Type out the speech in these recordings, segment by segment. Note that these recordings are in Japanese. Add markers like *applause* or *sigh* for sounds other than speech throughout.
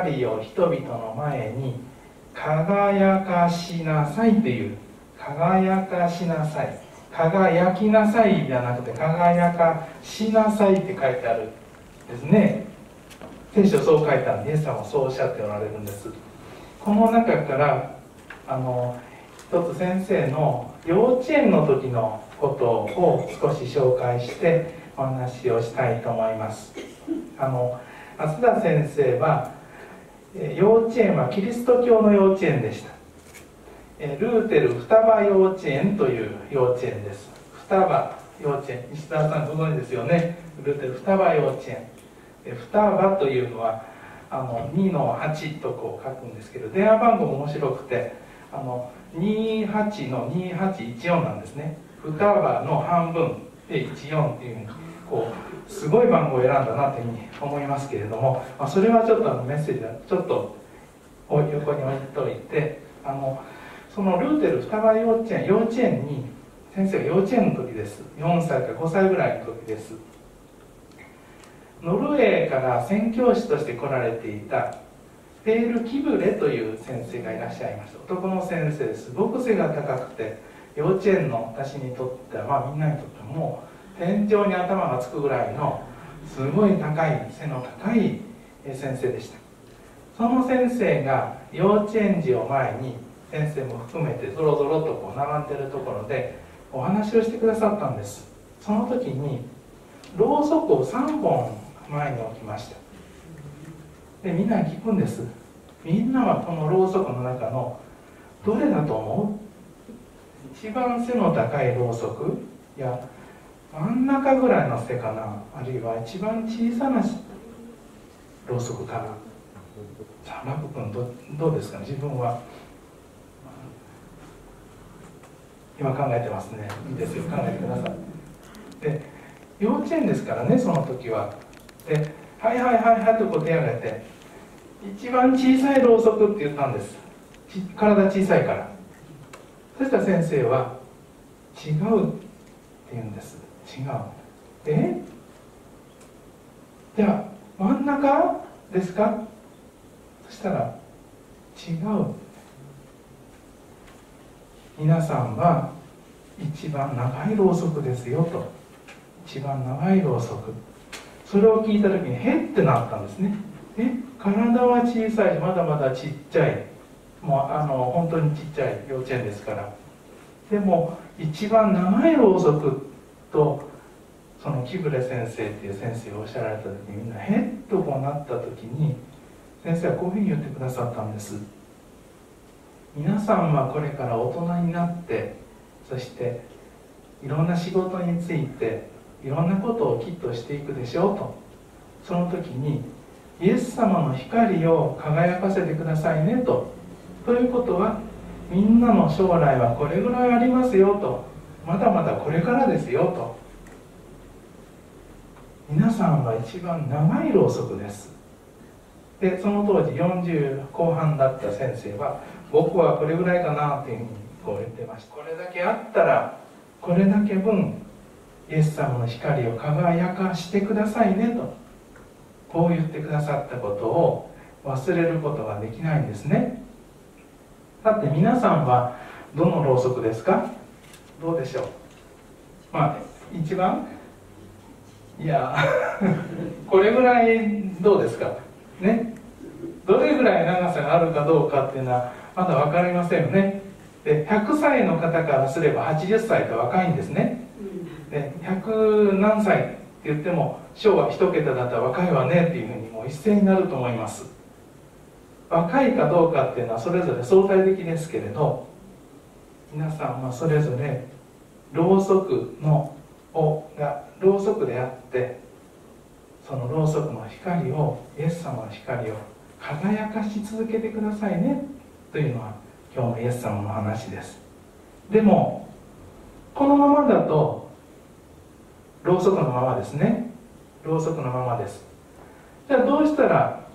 光を人々の前に輝かしなさいという。輝かしなさい。輝きなさいじゃなくて輝かしなさいって書いてあるんですね。聖書そう書いてあるイエス様もそうおっしゃっておられるんです。この中からあの一つ先生の幼稚園の時のことを少し紹介してお話をしたいと思います。あの松田先生は幼稚園はキリスト教の幼稚園でした。ルーテル双葉幼稚園という幼稚園です。双葉幼稚園。石田さんご存知ですよね。ルーテル双葉幼稚園。双葉というのはあの2の8とこう書くんですけど電話番号も面白くてあの28の2814なんですね。双葉の半分で14っていうふうにこうすごい番号を選んだなというふうに思いますけれども、まあ、それはちょっとあのメッセージはちょっと横に置いといてあのそのルーテル双葉幼稚園幼稚園に先生が幼稚園の時です。4歳か5歳ぐらいの時です。ノルウェーから宣教師として来られていたペール・キブレという先生がいらっしゃいました。男の先生すごく背が高くて幼稚園の私にとってはまあみんなにとっても天井に頭がつくぐらいのすごい高い背の高い先生でした。その先生が幼稚園児を前に先生も含めてぞろぞろとこう並んでるところでお話をしてくださったんです。その時にろうそくを3本前に置きました。でみんなに聞くんです。みんなはこのろうそくの中のどれだと思う？一番背の高いろうそくや真ん中ぐらいの背かなあるいは一番小さなろうそくかな。さあラブ君どどうですか？自分は。今考えてますね。いいですよ。考えてください。で幼稚園ですからねその時は。で「はいはいはいはい」とこう手を挙げて一番小さいろうそくって言ったんです。体小さいから。そしたら先生は「違う」って言うんです。違う。え？じゃあ真ん中ですか？そしたら違う。皆さんは一番長いろうそくですよと。一番長いろうそく。それを聞いた時にへってなったんですね。え？体は小さいまだまだちっちゃい。もうあの本当にちっちゃい幼稚園ですから。でも一番長いろうそくとその木暮先生っていう先生がおっしゃられた時にみんなへっとこうなった時に先生はこういうふうに言ってくださったんです。皆さんはこれから大人になってそしていろんな仕事についていろんなことをきっとしていくでしょうと。その時にイエス様の光を輝かせてくださいねと。ということはみんなの将来はこれぐらいありますよと。まだまだこれからですよと。皆さんは一番長いろうそくです。でその当時40後半だった先生は僕はこれぐらいかなっていうふうにこう言ってました。これだけあったらこれだけ分イエス様の光を輝かしてくださいねとこう言ってくださったことを忘れることができないんですね。だって皆さんはどのろうそくですか？どうでしょう？まあ一番いや *laughs* これぐらいどうですか？ね？どれぐらい長さがあるかどうかっていうのはまだ分かりませんよね。で100歳の方からすれば80歳と若いんですね。で100何歳って言っても昭和1桁だったら若いわねっていうふうにもう一斉になると思います。若いかどうかっていうのはそれぞれ相対的ですけれど皆さんはそれぞれろうそくのをがろうそくであってそのろうそくの光をイエス様の光を輝かし続けてくださいねというのは今日のイエス様の話です。でもこのままだとろうそくのままですね。ろうそくのままです。じゃあどうしたら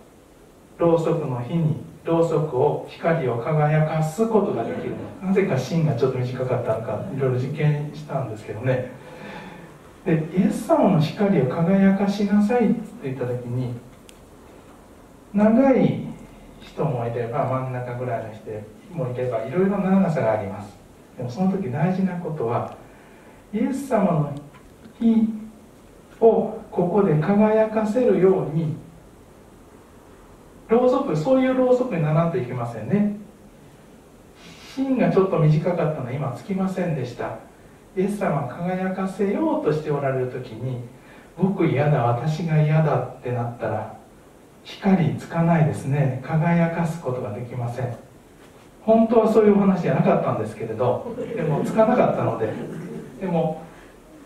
ろうそくの火にろうそくを光を輝かすことができるのなぜか芯がちょっと短かったのかいろいろ実験したんですけどね。でイエス様の光を輝かしなさいって言った時に長い人もいれば真ん中ぐらいの人もいればいろいろな長さがあります。でもその時大事なことはイエス様の火をここで輝かせるようにろうそくそういうろうそくにならんといけませんね。芯がちょっと短かったのは今つきませんでした。イエス様が輝かせようとしておられる時に僕嫌だ私が嫌だってなったら光つかないですね。輝かすことができません。本当はそういうお話じゃなかったんですけれどでもつかなかったのででも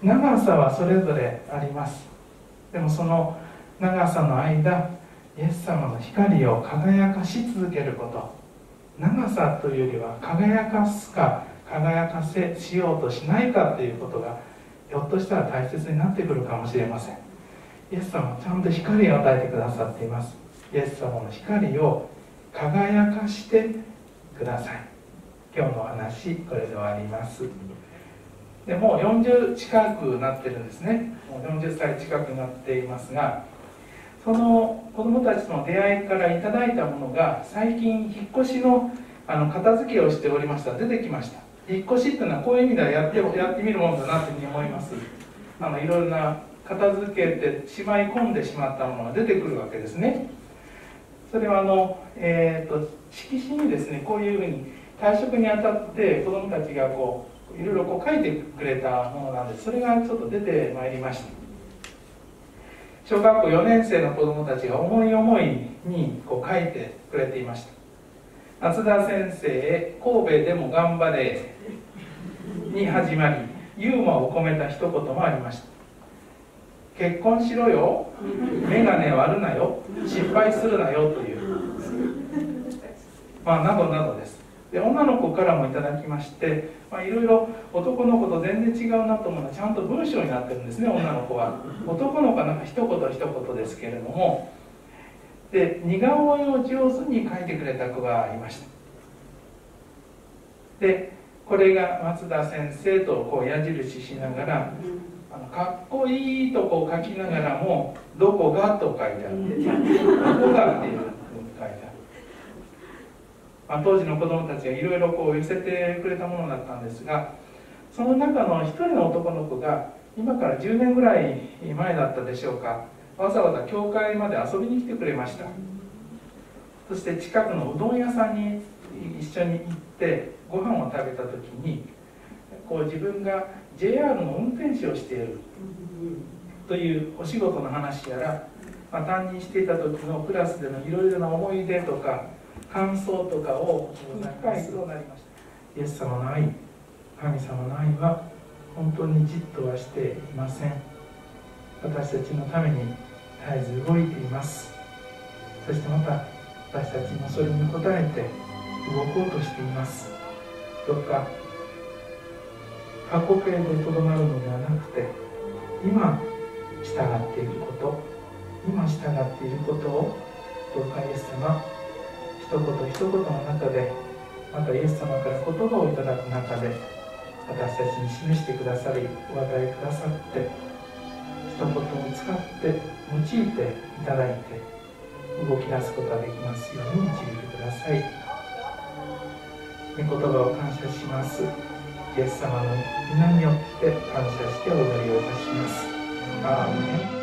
長さはそれぞれあります。でもその長さの間イエス様の光を輝かし続けること。長さというよりは輝かすか輝かせしようとしないかということがひょっとしたら大切になってくるかもしれません。イエス様はちゃんと光を与えてくださっています。イエス様の光を輝かしてください。今日の話これで終わります。でもう40近くなってるんですね。もう40歳近くなっていますがその子どもたちとの出会いからいただいたものが最近引っ越しのあの片付けをしておりました。出てきました。引っ越しっていうのはこういう意味ではやってやってみるものだなというふうに思います。あのいろいろな片付けてしまい込んでしまったものが出てくるわけですね。それはあの、えーと、色紙にですねこういうふうに退職にあたって子どもたちがこういろいろこう書いてくれたものなんです。それがちょっと出てまいりました。小学校4年生の子どもたちが思い思いにこう書いてくれていました。松田先生神戸でも頑張れ。に始まりユーモアを込めた一言もありました。結婚しろよ。眼鏡割るなよ。失敗するなよという。まあなどなどです。で女の子からもいただきましていろいろ男の子と全然違うなと思うのはちゃんと文章になってるんですね女の子は。男の子はなんか一言一言ですけれども。で似顔絵を上手に描いてくれた子がいました。でこれが松田先生とこう矢印しながらあのかっこいいとこう書きながらも「どこが?」と書いてあって「*laughs* どこが?」っていうふうに書いてあるまあ、当時の子どもたちがいろいろこう寄せてくれたものだったんですがその中の一人の男の子が今から10年ぐらい前だったでしょうかわざわざ教会まで遊びに来てくれましたそして近くのうどん屋さんに一緒に行ってご飯を食べた時にこう自分が JR の運転手をしているというお仕事の話やら、まあ、担任していた時のクラスでのいろいろな思い出とか感想とかを聞く機会となりました。イエス様の愛神様の愛は本当にじっとはしていません。私たちのために絶えず動いています。そしてまた私たちもそれに応えて動こうとしています。どうか過去形でとどまるのではなくて今従っていること今従っていることをどうかイエス様一言一言の中でまたイエス様から言葉をいただく中で私たちに示してくださりお与えくださって一言を使って用いていただいて動き出すことができますように導いてください。言葉を感謝します。イエス様の皆によって感謝してお祈りをいたします。アーメン。